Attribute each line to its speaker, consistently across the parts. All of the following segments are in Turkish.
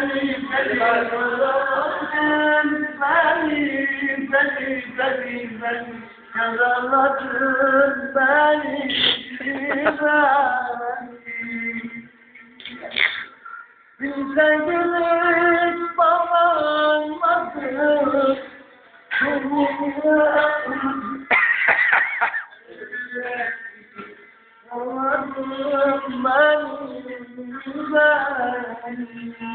Speaker 1: beni, beni yaraladın, beni, beni, beni, beni yaraladın, beni, beni. Bilseydik bana olmadı, Allah'ım ben
Speaker 2: Ağlara.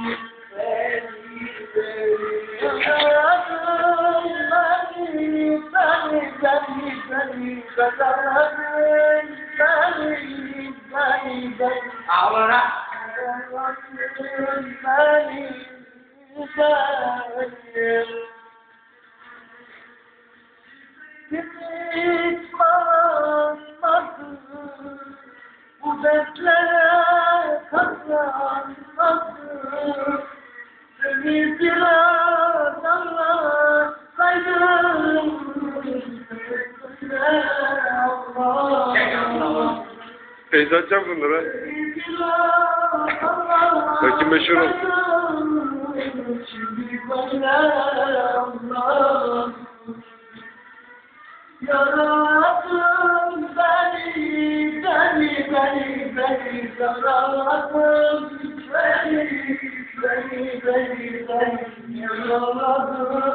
Speaker 1: Bağlanmadı bu dertlere katlanmadı Seni biraz
Speaker 3: Teyze açacağım bunları. Belki meşhur olur.
Speaker 1: Yaraladın beni, beni, beni, beni yaraladın beni, beni, beni, beni yaraladın